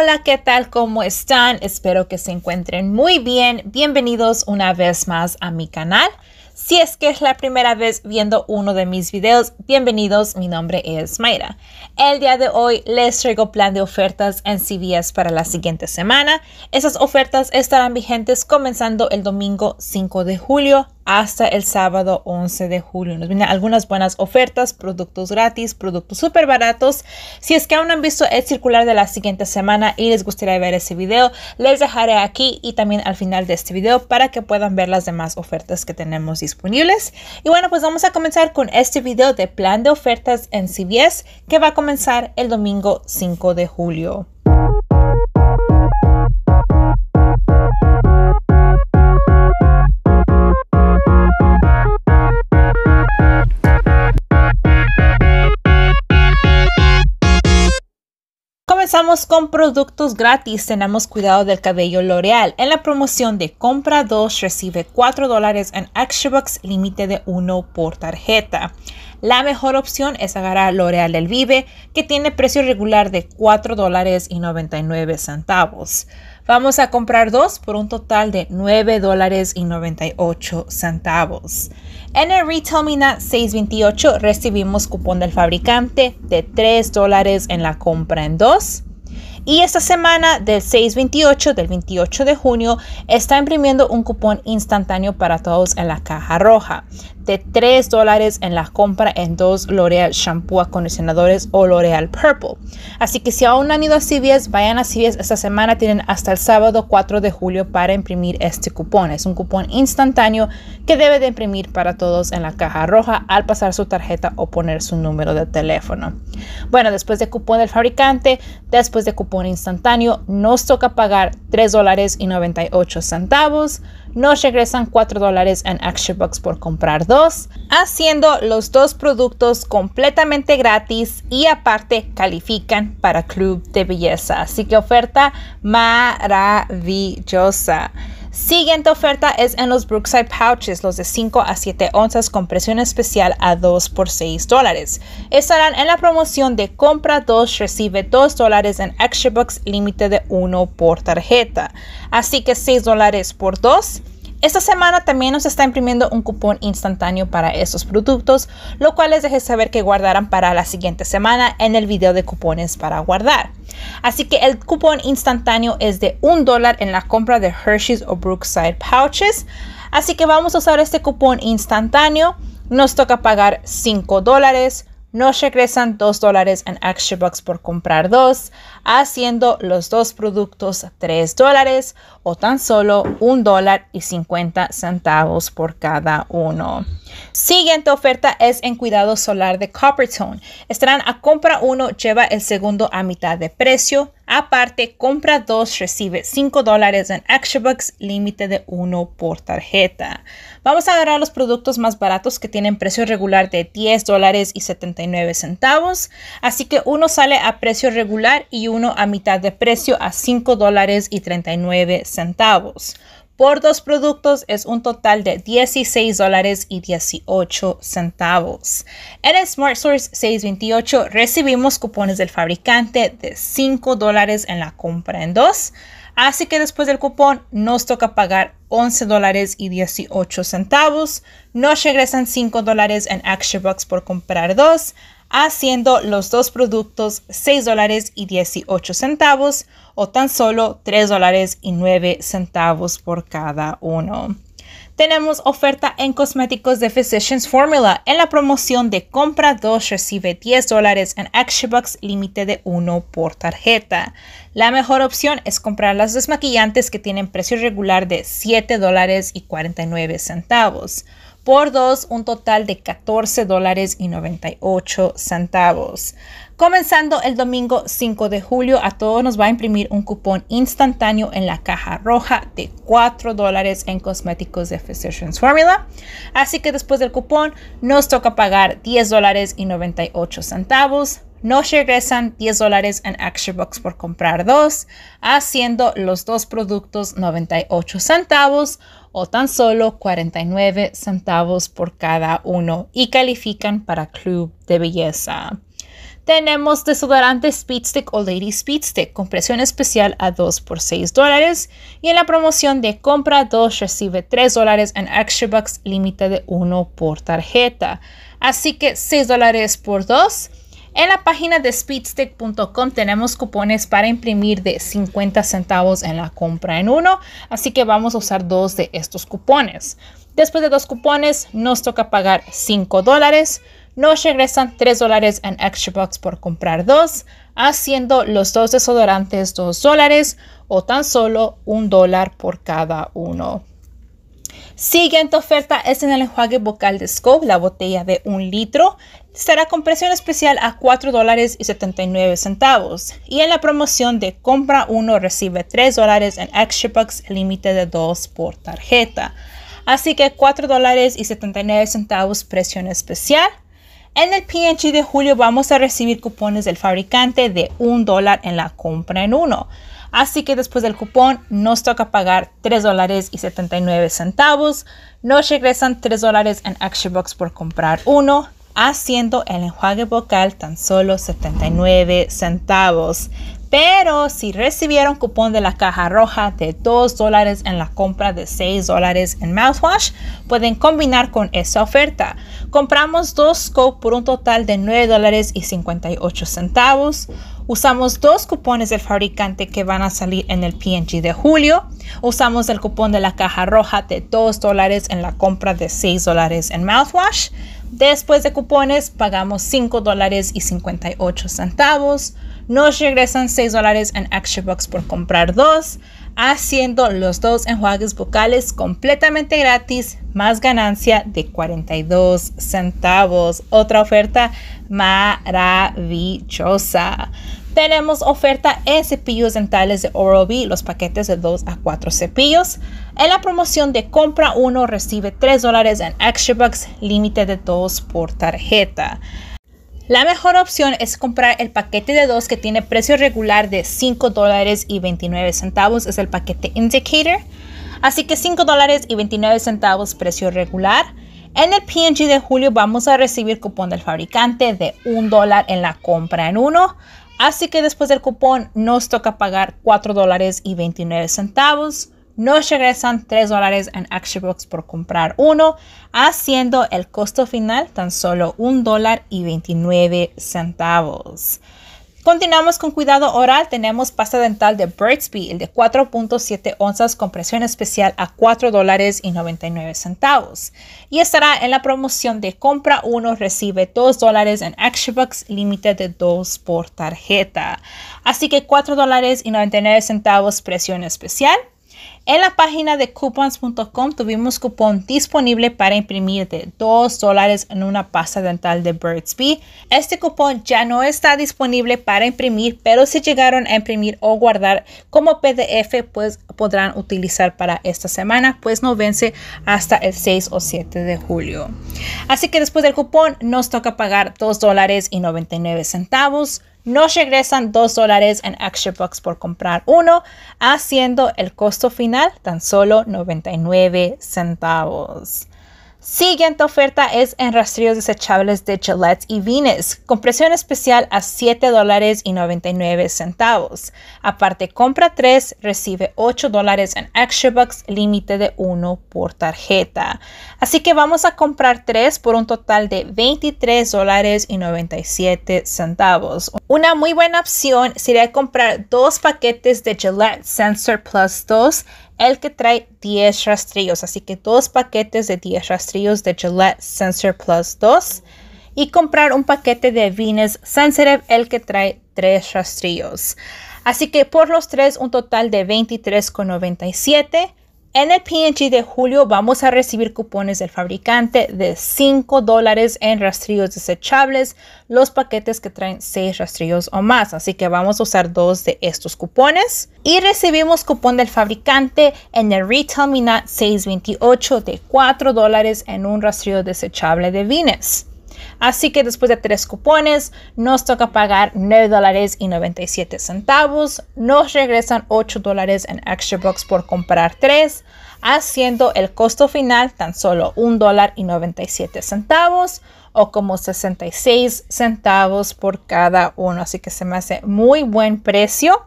Hola, ¿qué tal? ¿Cómo están? Espero que se encuentren muy bien. Bienvenidos una vez más a mi canal. Si es que es la primera vez viendo uno de mis videos, bienvenidos, mi nombre es Mayra. El día de hoy les traigo plan de ofertas en CVS para la siguiente semana. Esas ofertas estarán vigentes comenzando el domingo 5 de julio hasta el sábado 11 de julio. Nos vienen algunas buenas ofertas, productos gratis, productos súper baratos. Si es que aún no han visto el circular de la siguiente semana y les gustaría ver ese video, les dejaré aquí y también al final de este video para que puedan ver las demás ofertas que tenemos disponibles. Y bueno, pues vamos a comenzar con este video de plan de ofertas en CVS que va a comenzar el domingo 5 de julio. Comenzamos con productos gratis. Tenemos cuidado del cabello L'Oreal. En la promoción de compra 2 recibe 4 dólares en Extrabucks, límite de 1 por tarjeta. La mejor opción es agarrar L'Oreal del Vive, que tiene precio regular de 4 dólares y 99 centavos. Vamos a comprar dos por un total de 9 dólares y 98 centavos. En el Retail Mina 628 recibimos cupón del fabricante de 3 dólares en la compra en dos. Y esta semana del 628 del 28 de junio está imprimiendo un cupón instantáneo para todos en la caja roja de 3 dólares en la compra en dos L'Oreal Shampoo Acondicionadores o L'Oreal Purple. Así que si aún no han ido a CVS, vayan a CVS esta semana. Tienen hasta el sábado 4 de julio para imprimir este cupón. Es un cupón instantáneo que debe de imprimir para todos en la caja roja al pasar su tarjeta o poner su número de teléfono. Bueno, después de cupón del fabricante, después de cupón instantáneo, nos toca pagar 3 dólares y 98 centavos nos regresan 4 dólares en Bucks por comprar dos, haciendo los dos productos completamente gratis y aparte califican para Club de Belleza. Así que oferta maravillosa. Siguiente oferta es en los Brookside Pouches, los de 5 a 7 onzas con presión especial a 2 por 6 dólares. Estarán en la promoción de compra 2, recibe 2 dólares en Extra Bucks, límite de 1 por tarjeta. Así que 6 dólares por 2 esta semana también nos está imprimiendo un cupón instantáneo para estos productos, lo cual les dejé saber que guardarán para la siguiente semana en el video de cupones para guardar. Así que el cupón instantáneo es de un dólar en la compra de Hershey's o Brookside Pouches. Así que vamos a usar este cupón instantáneo. Nos toca pagar 5 dólares nos regresan 2 dólares en Extra Bucks por comprar dos, haciendo los dos productos 3 dólares o tan solo 1 dólar y 50 centavos por cada uno. Siguiente oferta es en cuidado solar de Coppertone. Estarán a compra 1, lleva el segundo a mitad de precio. Aparte, compra 2, recibe 5 dólares en Extra Bucks, límite de 1 por tarjeta. Vamos a agarrar los productos más baratos que tienen precio regular de 10 dólares y 79 centavos. Así que uno sale a precio regular y uno a mitad de precio a 5 dólares y 39 centavos por dos productos es un total de 16 dólares y 18 centavos. En el Smart Source 628 recibimos cupones del fabricante de 5 dólares en la compra en dos. Así que después del cupón nos toca pagar 11 dólares y 18 centavos. Nos regresan 5 dólares en Extra por comprar dos haciendo los dos productos 6 dólares y 18 centavos o tan solo 3 dólares y 9 centavos por cada uno. Tenemos oferta en cosméticos de Physicians Formula. En la promoción de compra 2 recibe 10 dólares en Bucks, límite de 1 por tarjeta. La mejor opción es comprar las desmaquillantes que tienen precio regular de 7 dólares y 49 centavos por dos un total de 14 dólares y 98 centavos. Comenzando el domingo 5 de julio, a todos nos va a imprimir un cupón instantáneo en la caja roja de 4 dólares en cosméticos de Physicians Formula. Así que después del cupón nos toca pagar 10 dólares y 98 centavos nos regresan 10 dólares en Extra Bucks por comprar dos, haciendo los dos productos 98 centavos o tan solo 49 centavos por cada uno y califican para Club de Belleza. tenemos desodorante Speedstick o Lady Speedstick con presión especial a 2 por 6 dólares. Y en la promoción de compra 2 recibe 3 dólares en Extra Bucks límite de 1 por tarjeta. Así que 6 dólares por 2. En la página de speedstick.com tenemos cupones para imprimir de 50 centavos en la compra en uno, así que vamos a usar dos de estos cupones. Después de dos cupones nos toca pagar 5 dólares nos regresan 3 dólares en extra bucks por comprar dos, haciendo los dos desodorantes 2 dólares o tan solo un dólar por cada uno. Siguiente oferta es en el enjuague vocal de Scope, la botella de un litro. Será con presión especial a 4 dólares y 79 centavos. Y en la promoción de compra uno recibe 3 dólares en extra bucks, límite de 2 por tarjeta. Así que 4 dólares y 79 centavos presión especial. En el PNG de julio vamos a recibir cupones del fabricante de un dólar en la compra en uno. Así que después del cupón nos toca pagar 3 dólares y 79 centavos. Nos regresan 3 dólares en Action Box por comprar uno, haciendo el enjuague vocal tan solo 79 centavos. Pero si recibieron cupón de la caja roja de 2 dólares en la compra de 6 dólares en mouthwash, pueden combinar con esa oferta. Compramos dos Scope por un total de 9 dólares y 58 centavos. Usamos dos cupones del fabricante que van a salir en el PNG de julio. Usamos el cupón de la caja roja de 2 dólares en la compra de 6 dólares en mouthwash. Después de cupones pagamos 5 dólares y 58 centavos nos regresan 6 dólares en Extra Bucks por comprar dos, haciendo los dos enjuagues vocales completamente gratis, más ganancia de 42 centavos. Otra oferta maravillosa. Tenemos oferta en cepillos dentales de Oral-B, los paquetes de 2 a 4 cepillos. En la promoción de compra uno recibe 3 dólares en Extra Bucks, límite de 2 por tarjeta. La mejor opción es comprar el paquete de dos que tiene precio regular de 5 dólares y 29 centavos. Es el paquete Indicator. Así que 5 dólares y 29 centavos precio regular. En el PNG de julio vamos a recibir cupón del fabricante de 1 dólar en la compra en uno. Así que después del cupón nos toca pagar 4 dólares y 29 centavos nos regresan 3 dólares en Box por comprar uno, haciendo el costo final tan solo 1 dólar y 29 centavos. Continuamos con cuidado oral. Tenemos pasta dental de Burt's el de 4.7 onzas con presión especial a 4 dólares y 99 centavos. Y estará en la promoción de compra uno recibe 2 dólares en Bucks, límite de 2 por tarjeta. Así que 4 dólares y 99 centavos presión especial. En la página de coupons.com tuvimos cupón disponible para imprimir de 2 dólares en una pasta dental de Burt's Bee. Este cupón ya no está disponible para imprimir, pero si llegaron a imprimir o guardar como PDF, pues podrán utilizar para esta semana, pues no vence hasta el 6 o 7 de julio. Así que después del cupón nos toca pagar 2 dólares y 99 centavos nos regresan 2 dólares en Extra Bucks por comprar uno, haciendo el costo final tan solo 99 centavos. Siguiente oferta es en rastrillos desechables de Gillette y Venus, con presión especial a 7 dólares y 99 centavos. Aparte, compra 3, recibe 8 dólares en extra bucks, límite de 1 por tarjeta. Así que vamos a comprar 3 por un total de 23 dólares y 97 centavos. Una muy buena opción sería comprar dos paquetes de Gillette Sensor Plus 2 el que trae 10 rastrillos. Así que dos paquetes de 10 rastrillos de Gillette Sensor Plus 2 y comprar un paquete de Venus Sensitive, el que trae 3 rastrillos. Así que por los tres un total de 23,97 en el PNG de julio vamos a recibir cupones del fabricante de 5 dólares en rastrillos desechables, los paquetes que traen 6 rastrillos o más. Así que vamos a usar dos de estos cupones. Y recibimos cupón del fabricante en el Retail Minat 628 de 4 dólares en un rastrillo desechable de Venus. Así que después de tres cupones, nos toca pagar 9 dólares y 97 centavos. Nos regresan 8 dólares en extra bucks por comprar tres, haciendo el costo final tan solo 1 dólar y 97 centavos o como 66 centavos por cada uno. Así que se me hace muy buen precio.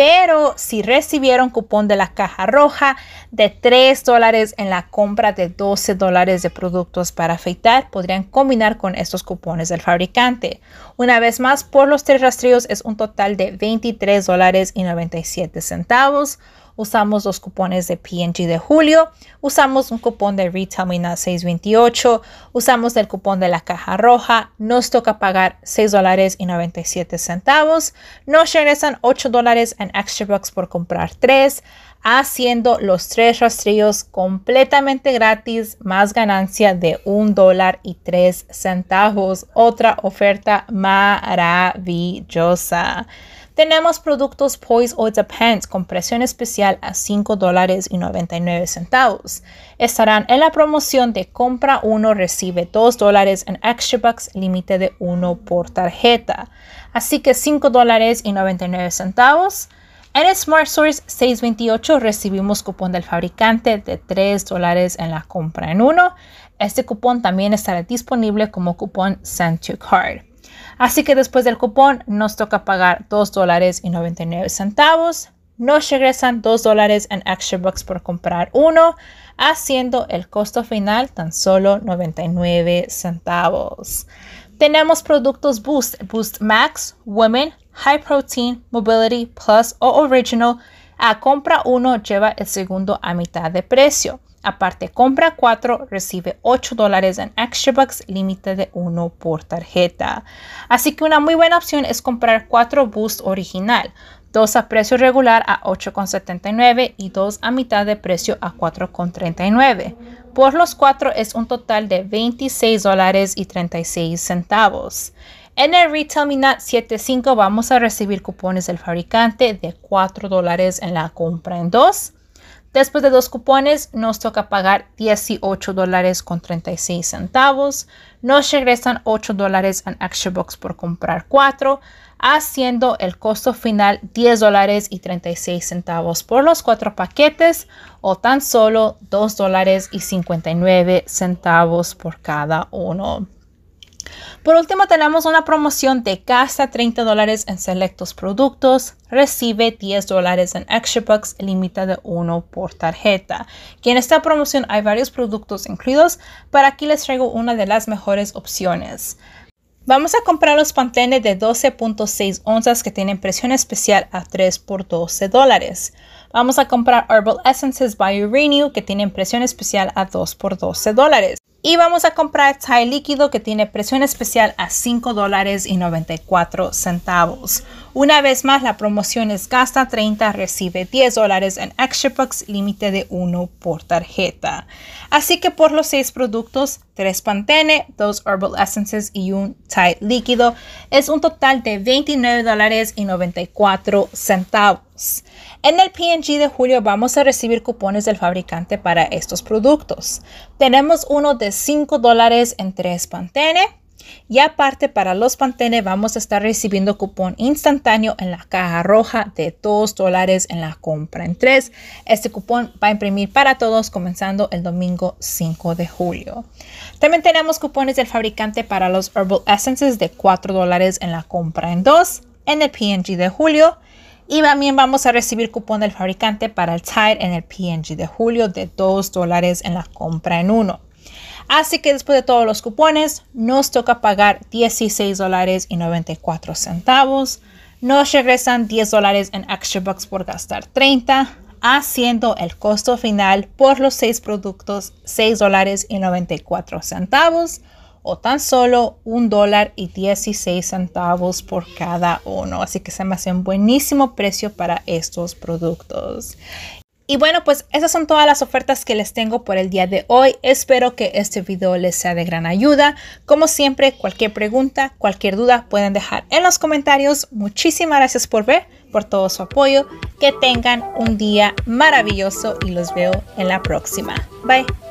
Pero si recibieron cupón de la caja roja de 3 dólares en la compra de 12 dólares de productos para afeitar, podrían combinar con estos cupones del fabricante. Una vez más, por los tres rastrillos es un total de 23 dólares y 97 centavos usamos los cupones de PNG de julio, usamos un cupón de Retail 628, usamos el cupón de la caja roja, nos toca pagar 6 dólares y 97 centavos, nos regresan 8 dólares en extra bucks por comprar 3, haciendo los tres rastrillos completamente gratis, más ganancia de 1 dólar y 3 centavos. Otra oferta maravillosa. Tenemos productos Poise Oil Depends con presión especial a 5 dólares y 99 centavos. Estarán en la promoción de compra 1 recibe 2 dólares en extra bucks límite de 1 por tarjeta. Así que 5 dólares y 99 centavos. En Smart Source 628 recibimos cupón del fabricante de 3 dólares en la compra en 1. Este cupón también estará disponible como cupón Send to Card. Así que después del cupón nos toca pagar 2 dólares y 99 centavos. Nos regresan 2 dólares en extra bucks por comprar uno, haciendo el costo final tan solo 99 centavos. Tenemos productos Boost, Boost Max, Women, High Protein, Mobility Plus o Original. A compra uno lleva el segundo a mitad de precio. Aparte, compra 4, recibe 8 dólares en extra bucks, límite de 1 por tarjeta. Así que una muy buena opción es comprar 4 Boost original, 2 a precio regular a 8,79 y 2 a mitad de precio a 4,39. Por los 4 es un total de 26 dólares y 36 centavos. En el Retail Minat 75 vamos a recibir cupones del fabricante de 4 dólares en la compra en 2 Después de dos cupones nos toca pagar 18 dólares con 36 centavos. Nos regresan 8 dólares en Extra Box por comprar 4, haciendo el costo final 10 dólares y 36 centavos por los cuatro paquetes o tan solo 2 dólares y 59 centavos por cada uno. Por último, tenemos una promoción de gasta 30 dólares en selectos productos, recibe 10 dólares en extra bucks, límite de 1 por tarjeta. Y en esta promoción hay varios productos incluidos, pero aquí les traigo una de las mejores opciones. Vamos a comprar los Pantene de 12.6 onzas que tienen presión especial a 3 por 12 dólares. Vamos a comprar Herbal Essences by Renew que tienen presión especial a 2 por 12 dólares. Y vamos a comprar Thai líquido que tiene presión especial a 5 dólares y 94 centavos. Una vez más, la promoción es gasta 30, recibe 10 dólares en extra bucks, límite de 1 por tarjeta. Así que por los 6 productos, 3 Pantene, 2 Herbal Essences y un Thai líquido, es un total de 29 dólares y 94 centavos. En el PNG de julio vamos a recibir cupones del fabricante para estos productos. Tenemos uno de 5 dólares en 3 Pantene. Y aparte para los Pantene vamos a estar recibiendo cupón instantáneo en la caja roja de 2 dólares en la compra en 3. Este cupón va a imprimir para todos comenzando el domingo 5 de julio. También tenemos cupones del fabricante para los Herbal Essences de 4 dólares en la compra en 2 en el PNG de julio y también vamos a recibir cupón del fabricante para el Tide en el PNG de julio de 2 dólares en la compra en uno. Así que después de todos los cupones, nos toca pagar 16 dólares y 94 centavos. Nos regresan 10 dólares en extra bucks por gastar 30, haciendo el costo final por los 6 productos 6 dólares y 94 centavos o tan solo un dólar y 16 centavos por cada uno. Así que se me hace un buenísimo precio para estos productos. Y bueno, pues esas son todas las ofertas que les tengo por el día de hoy. Espero que este video les sea de gran ayuda. Como siempre, cualquier pregunta, cualquier duda pueden dejar en los comentarios. Muchísimas gracias por ver, por todo su apoyo. Que tengan un día maravilloso y los veo en la próxima. Bye.